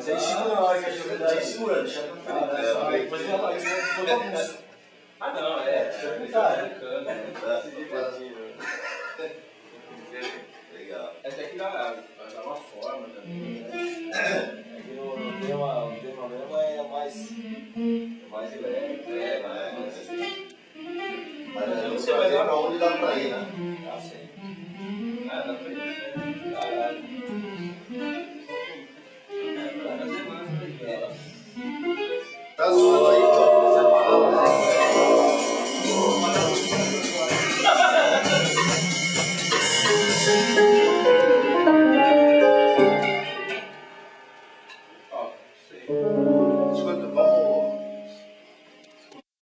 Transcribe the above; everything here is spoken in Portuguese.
Segura, segura, deixa eu conferir. a essa aí. Depois ela vai foi bagunça. Ah, não, é. Cara. Tá, Se divertindo. Legal. Até que dá, dá uma forma também. Aqui no o tema, o tema mesmo é mais. mais leve. É, mas. Mas a gente Você vai ver dar pra onde dá pra ir, né? Ah, sim. Ah, dá pra ir. Caralho.